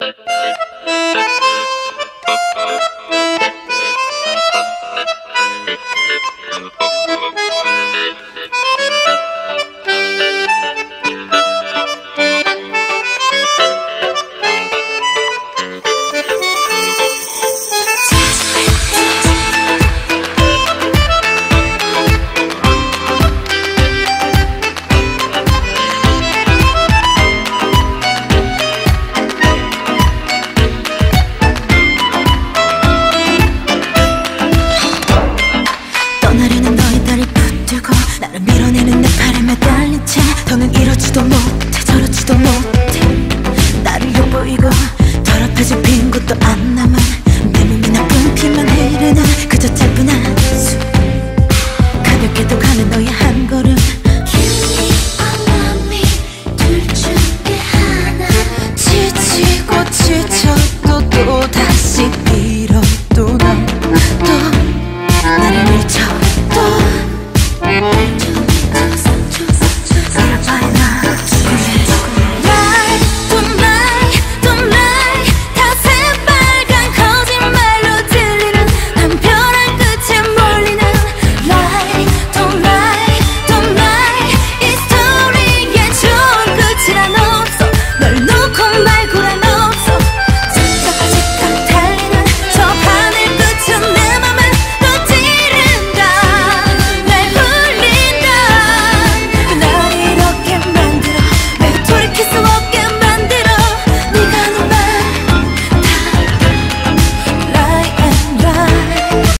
Thank you. 이러지도 못해 저러지도 못해 나를 엿보이고